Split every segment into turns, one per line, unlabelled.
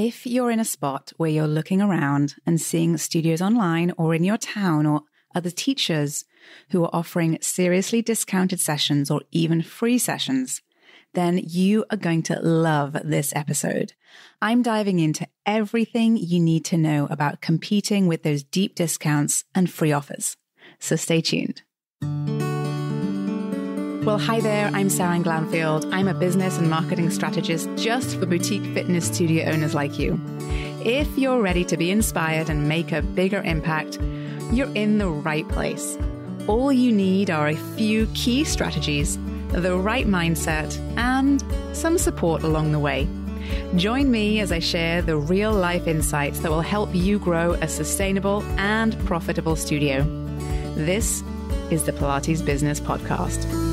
if you're in a spot where you're looking around and seeing studios online or in your town or other teachers who are offering seriously discounted sessions or even free sessions, then you are going to love this episode. I'm diving into everything you need to know about competing with those deep discounts and free offers. So stay tuned. Well, hi there. I'm Sarah Glanfield. I'm a business and marketing strategist just for boutique fitness studio owners like you. If you're ready to be inspired and make a bigger impact, you're in the right place. All you need are a few key strategies, the right mindset, and some support along the way. Join me as I share the real life insights that will help you grow a sustainable and profitable studio. This is the Pilates Business Podcast.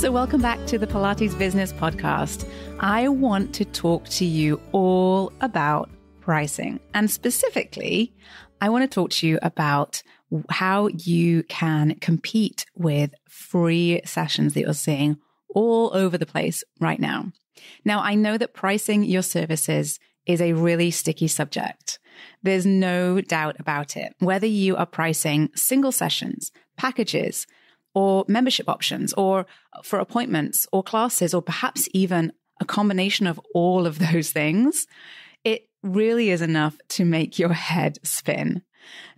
So, welcome back to the Pilates Business Podcast. I want to talk to you all about pricing. And specifically, I want to talk to you about how you can compete with free sessions that you're seeing all over the place right now. Now, I know that pricing your services is a really sticky subject. There's no doubt about it. Whether you are pricing single sessions, packages, or membership options, or for appointments or classes, or perhaps even a combination of all of those things, it really is enough to make your head spin.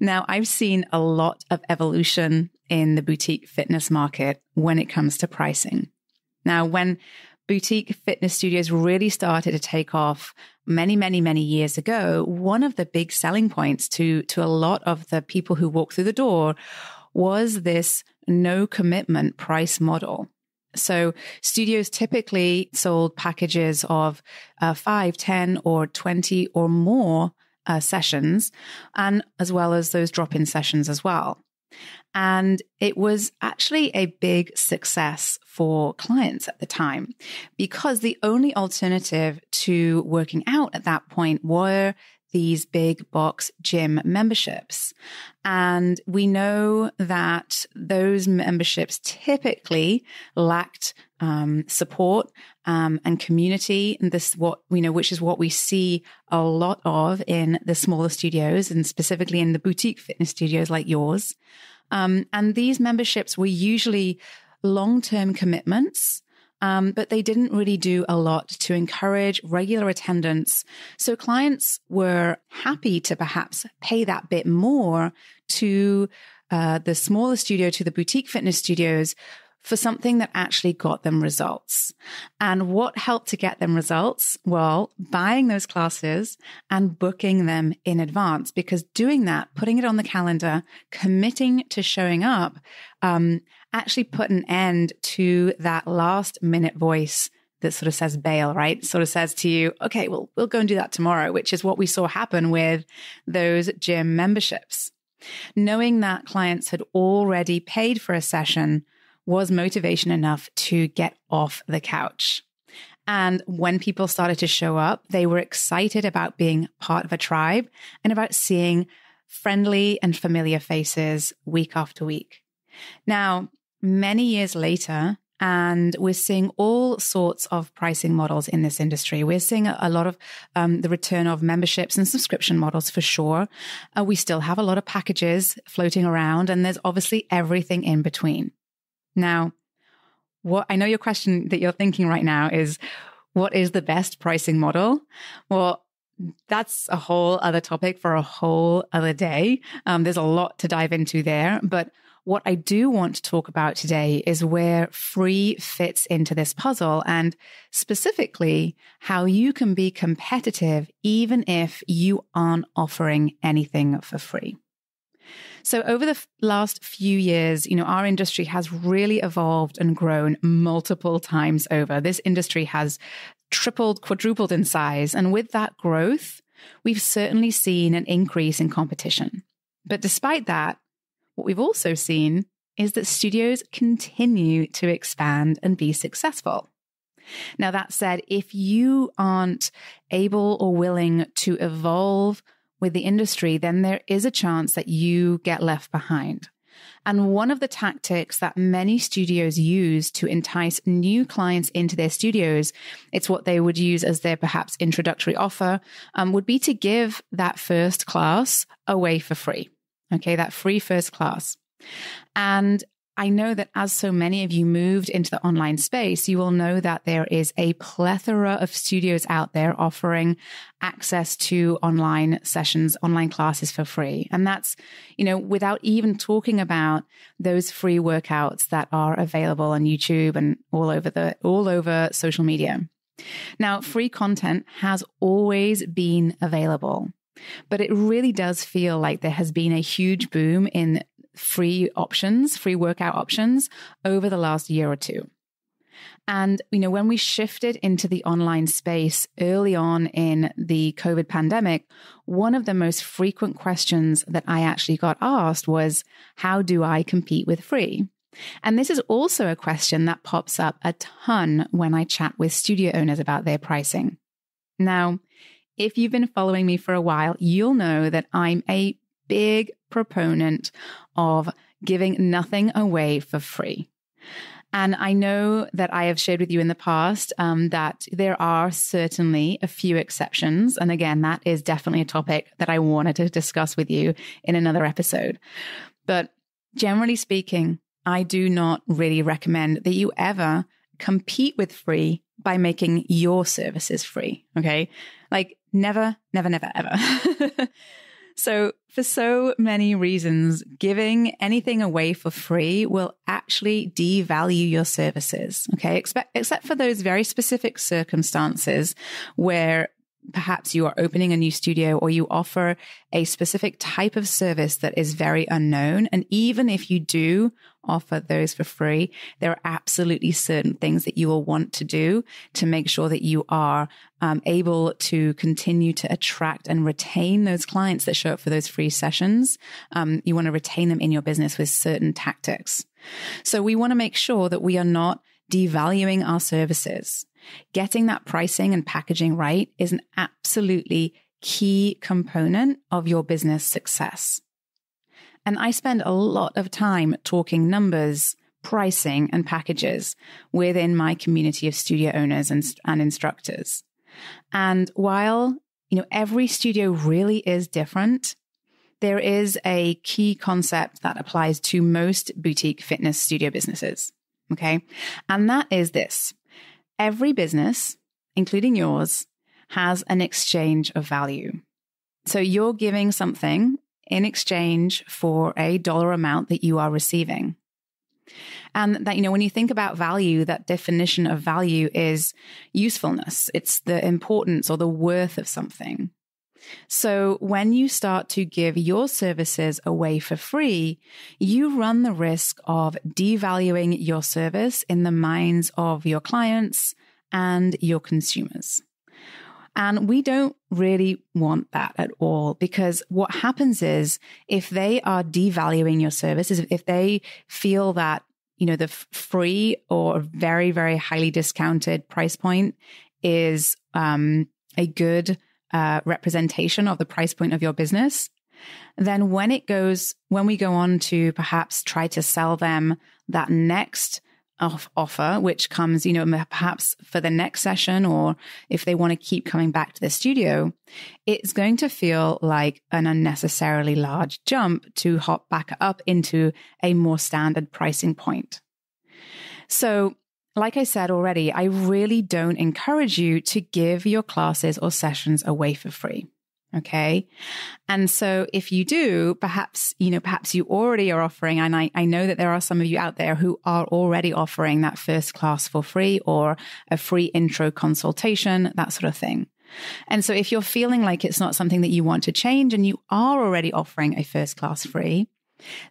Now, I've seen a lot of evolution in the boutique fitness market when it comes to pricing. Now, when boutique fitness studios really started to take off many, many, many years ago, one of the big selling points to, to a lot of the people who walk through the door was this no commitment price model. So studios typically sold packages of uh, 5, 10 or 20 or more uh, sessions and as well as those drop-in sessions as well. And it was actually a big success for clients at the time because the only alternative to working out at that point were these big box gym memberships. And we know that those memberships typically lacked um, support um, and community. And this what we know, which is what we see a lot of in the smaller studios and specifically in the boutique fitness studios like yours. Um, and these memberships were usually long-term commitments um, but they didn't really do a lot to encourage regular attendance. So clients were happy to perhaps pay that bit more to uh, the smaller studio, to the boutique fitness studios for something that actually got them results. And what helped to get them results? Well, buying those classes and booking them in advance because doing that, putting it on the calendar, committing to showing up, um, actually put an end to that last minute voice that sort of says bail, right? Sort of says to you, okay, well, we'll go and do that tomorrow, which is what we saw happen with those gym memberships. Knowing that clients had already paid for a session was motivation enough to get off the couch. And when people started to show up, they were excited about being part of a tribe and about seeing friendly and familiar faces week after week. Now, many years later, and we're seeing all sorts of pricing models in this industry. We're seeing a, lot of um, the return of memberships and subscription models for sure. Uh, we still have a lot of packages floating around, and there's obviously everything in between. Now, what I know your question that you're thinking right now is what is the best pricing model? Well, that's a whole other topic for a whole other day. Um, there's a lot to dive into there, but what I do want to talk about today is where free fits into this puzzle and specifically how you can be competitive even if you aren't offering anything for free. So over the f- last few years, you know, our industry has really evolved and grown multiple times over. This industry has tripled, quadrupled in size. And with that growth, we've certainly seen an increase in competition. But despite that, what we've also seen is that studios continue to expand and be successful. Now, that said, if you aren't able or willing to evolve with the industry, then there is a chance that you get left behind. And one of the tactics that many studios use to entice new clients into their studios, it's what they would use as their perhaps introductory offer, um, would be to give that first class away for free. Okay, that free first class. And I know that as so many of you moved into the online space, you will know that there is a plethora of studios out there offering access to online sessions, online classes for free. And that's, you know, without even talking about those free workouts that are available on YouTube and all over the, all over social media. Now, free content has always been available. But it really does feel like there has been a huge boom in free options, free workout options over the last year or two. And, you know, when we shifted into the online space early on in the COVID pandemic, one of the most frequent questions that I actually got asked was, how do I compete with free? And this is also a question that pops up a ton when I chat with studio owners about their pricing. Now, if you've been following me for a while, you'll know that I'm a big proponent of giving nothing away for free. And I know that I have shared with you in the past um, that there are certainly a few exceptions. And again, that is definitely a topic that I wanted to discuss with you in another episode. But generally speaking, I do not really recommend that you ever compete with free by making your services free. Okay. Like never, never, never, ever. So, for so many reasons, giving anything away for free will actually devalue your services. Okay. Except, except for those very specific circumstances where perhaps you are opening a new studio or you offer a specific type of service that is very unknown. And even if you do offer those for free, there are absolutely certain things that you will want to do to make sure that you are um, able to continue to attract and retain those clients that show up for those free sessions. Um, you want to retain them in your business with certain tactics. So we want to make sure that we are not devaluing our services. Getting that pricing and packaging right is an absolutely key component of your business success. And I spend a lot of time talking numbers, pricing, and packages within my community of studio owners and, and instructors. And while, you know, every studio really is different, there is a key concept that applies to most boutique fitness studio businesses. Okay. And that is this every business, including yours, has an exchange of value. So you're giving something in exchange for a dollar amount that you are receiving. And that, you know, when you think about value, that definition of value is usefulness. It's the importance or the worth of something. So when you start to give your services away for free, you run the risk of devaluing your service in the minds of your clients and your consumers. And we don't really want that at all because what happens is if they are devaluing your services, if they feel that, you know, the free or very, very highly discounted price point is um, a good uh, representation of the price point of your business, then when it goes, when we go on to perhaps try to sell them that next off offer, which comes, you know, perhaps for the next session or if they want to keep coming back to the studio, it's going to feel like an unnecessarily large jump to hop back up into a more standard pricing point. So like I said already, I really don't encourage you to give your classes or sessions away for free. Okay. And so if you do, perhaps, you know, perhaps you already are offering, and I, I know that there are some of you out there who are already offering that first class for free or a free intro consultation, that sort of thing. And so if you're feeling like it's not something that you want to change and you are already offering a first class free,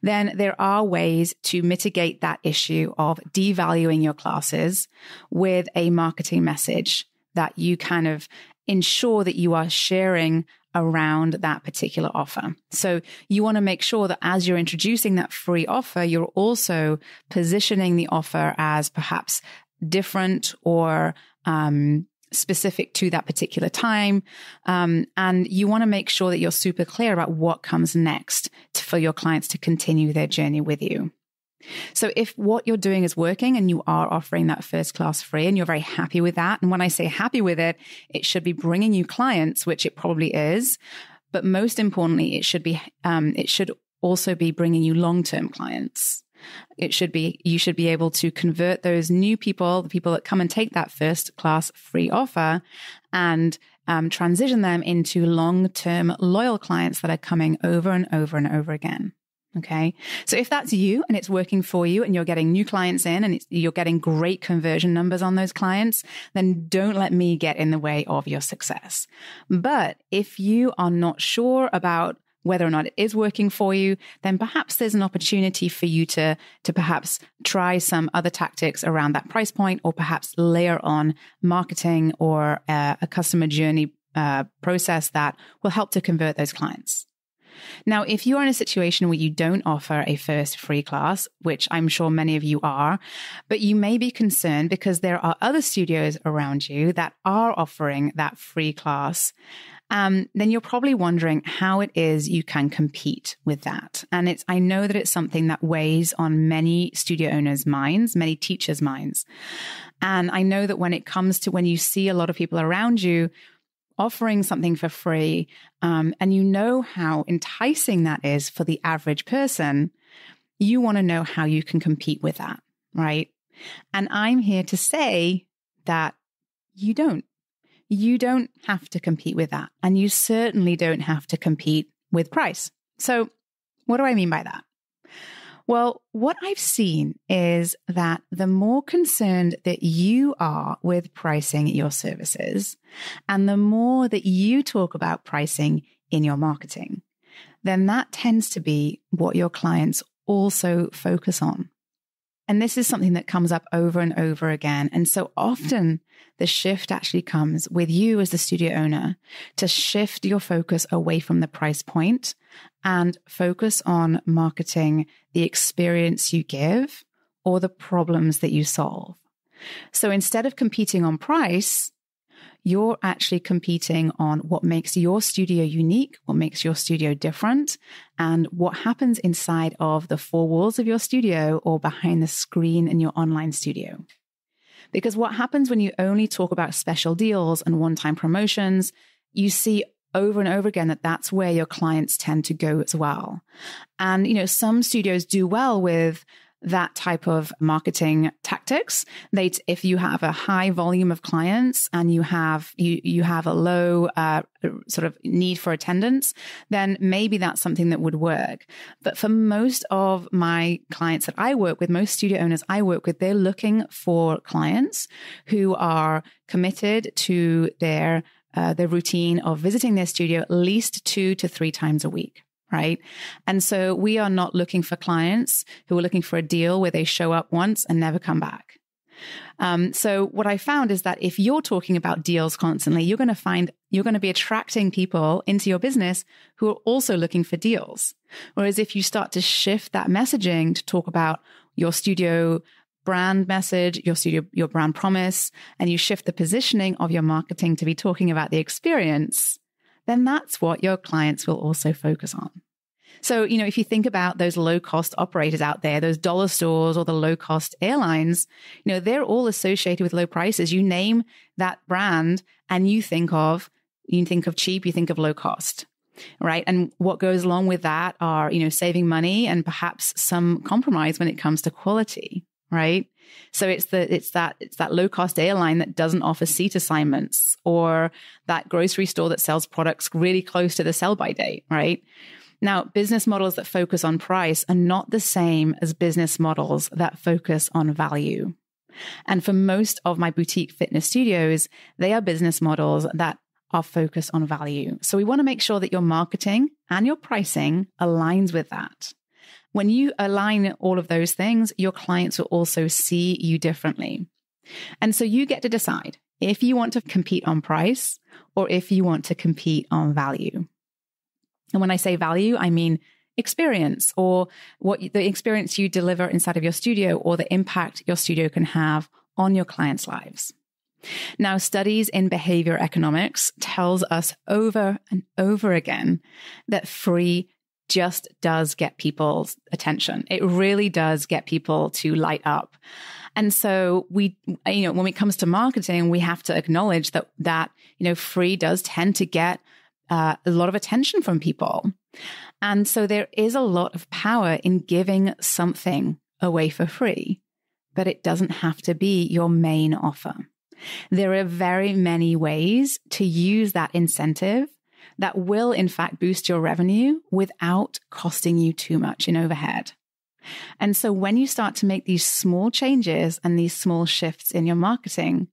then there are ways to mitigate that issue of devaluing your classes with a marketing message that you kind of ensure that you are sharing around that particular offer. So you want to make sure that as you're introducing that free offer, you're also positioning the offer as perhaps different or um, specific to that particular time. Um, and you want to make sure that you're super clear about what comes next to, for your clients to continue their journey with you. So if what you're doing is working and you are offering that first class free and you're very happy with that, and when I say happy with it, it should be bringing you clients, which it probably is. But most importantly, it should be, um, it should also be bringing you long term clients. It should be, you should be able to convert those new people, the people that come and take that first class free offer and um, transition them into long term loyal clients that are coming over and over and over again. Okay. So if that's you and it's working for you and you're getting new clients in and you're getting great conversion numbers on those clients, then don't let me get in the way of your success. But if you are not sure about whether or not it is working for you, then perhaps there's an opportunity for you to, to perhaps try some other tactics around that price point or perhaps layer on marketing or uh, a customer journey uh, process that will help to convert those clients. Now, if you are in a situation where you don't offer a first free class, which I'm sure many of you are, but you may be concerned because there are other studios around you that are offering that free class um, then you're probably wondering how it is you can compete with that. And it's, I know that it's something that weighs on many studio owners' minds, many teachers' minds. And I know that when it comes to when you see a lot of people around you offering something for free, um, and you know how enticing that is for the average person, you want to know how you can compete with that, right? And I'm here to say that you don't you don't have to compete with that. And you certainly don't have to compete with price. So, what do I mean by that? Well, what I've seen is that the more concerned that you are with pricing your services and the more that you talk about pricing in your marketing, then that tends to be what your clients also focus on. And this is something that comes up over and over again. And so often the shift actually comes with you as the studio owner to shift your focus away from the price point and focus on marketing the experience you give or the problems that you solve. So instead of competing on price, you're actually competing on what makes your studio unique, what makes your studio different, and what happens inside of the four walls of your studio or behind the screen in your online studio. Because what happens when you only talk about special deals and one time promotions, you see over and over again that that's where your clients tend to go as well. And, you know, some studios do well with that type of marketing tactics. They, if you have a high volume of clients and you have you you have a low uh, sort of need for attendance, then maybe that's something that would work. But for most of my clients that I work with, most studio owners I work with, they're looking for clients who are committed to their uh, their routine of visiting their studio at least two to three times a week right? And so we are not looking for clients who are looking for a deal where they show up once and never come back. Um, so what I found is that if you're talking about deals constantly, you're going to find you're going to be attracting people into your business who are also looking for deals. Whereas if you start to shift that messaging to talk about your studio brand message, your studio, your brand promise, and you shift the positioning of your marketing to be talking about the experience, then that's what your clients will also focus on. So, you know, if you think about those low cost operators out there, those dollar stores or the low cost airlines, you know, they're all associated with low prices. You name that brand and you think of, you think of cheap, you think of low cost. Right. And what goes along with that are, you know, saving money and perhaps some compromise when it comes to quality right? So it's the it's that it's that low cost airline that doesn't offer seat assignments or that grocery store that sells products really close to the sell by date, right? Now, business models that focus on price are not the same as business models that focus on value. And for most of my boutique fitness studios, they are business models that are focused on value. So we want to make sure that your marketing and your pricing aligns with that. When you align all of those things, your clients will also see you differently. And so you get to decide if you want to compete on price or if you want to compete on value. And when I say value, I mean experience or what the experience you deliver inside of your studio or the impact your studio can have on your clients' lives. Now, studies in behavior economics tells us over and over again that free just does get people's attention. It really does get people to light up. And so we, you know, when it comes to marketing, we have to acknowledge that, that, you know, free does tend to get uh, a lot of attention from people. And so there is a lot of power in giving something away for free, but it doesn't have to be your main offer. There are very many ways to use that incentive that will, in fact, boost your revenue without costing you too much in overhead. And so when you start to make these small changes and these small shifts in your marketing,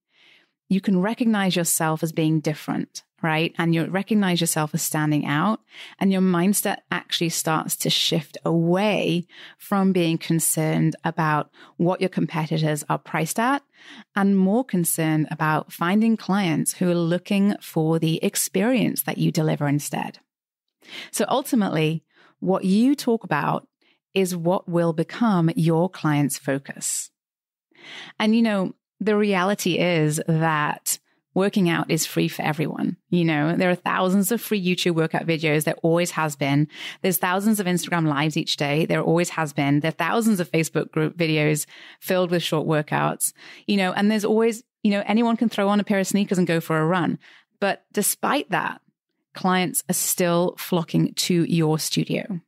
you can recognize yourself as being different right? And you recognize yourself as standing out and your mindset actually starts to shift away from being concerned about what your competitors are priced at and more concerned about finding clients who are looking for the experience that you deliver instead. So ultimately, what you talk about is what will become your client's focus. And you know, the reality is that working out is free for everyone. You know, there are thousands of free YouTube workout videos. There always has been. There's thousands of Instagram lives each day. There always has been. There are thousands of Facebook group videos filled with short workouts, you know, and there's always, you know, anyone can throw on a pair of sneakers and go for a run. But despite that, clients are still flocking to your studio.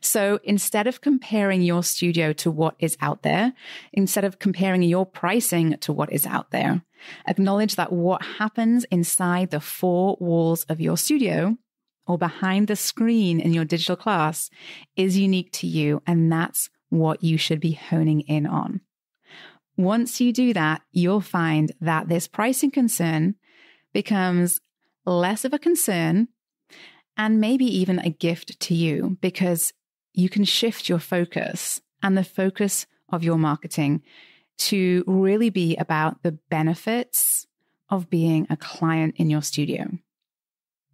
So instead of comparing your studio to what is out there, instead of comparing your pricing to what is out there, acknowledge that what happens inside the four walls of your studio or behind the screen in your digital class is unique to you. And that's what you should be honing in on. Once you do that, you'll find that this pricing concern becomes less of a concern and maybe even a gift to you because you can shift your focus and the focus of your marketing to really be about the benefits of being a client in your studio.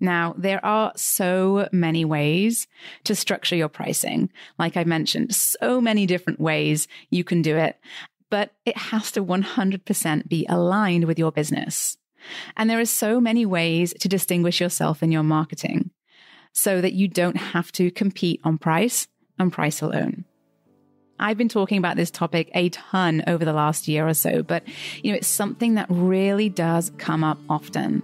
Now, there are so many ways to structure your pricing. Like I mentioned, so many different ways you can do it, but it has to 100% be aligned with your business. And there are so many ways to distinguish yourself in your marketing so that you don't have to compete on price and price alone. I've been talking about this topic a ton over the last year or so, but you know, it's something that really does come up often.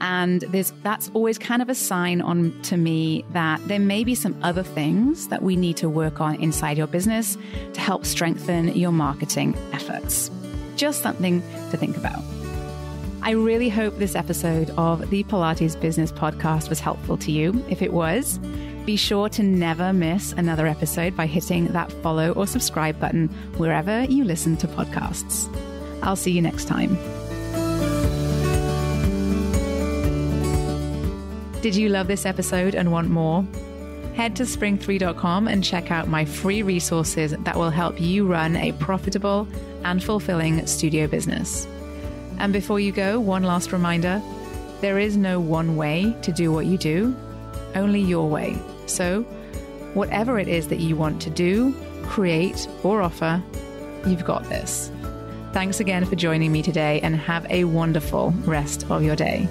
And there's that's always kind of a sign on to me that there may be some other things that we need to work on inside your business to help strengthen your marketing efforts. Just something to think about. I really hope this episode of the Pilates Business Podcast was helpful to you. If it was, be sure to never miss another episode by hitting that follow or subscribe button wherever you listen to podcasts. I'll see you next time. Did you love this episode and want more? Head to spring3.com and check out my free resources that will help you run a profitable and fulfilling studio business. And before you go, one last reminder there is no one way to do what you do, only your way. So, whatever it is that you want to do, create, or offer, you've got this. Thanks again for joining me today and have a wonderful rest of your day.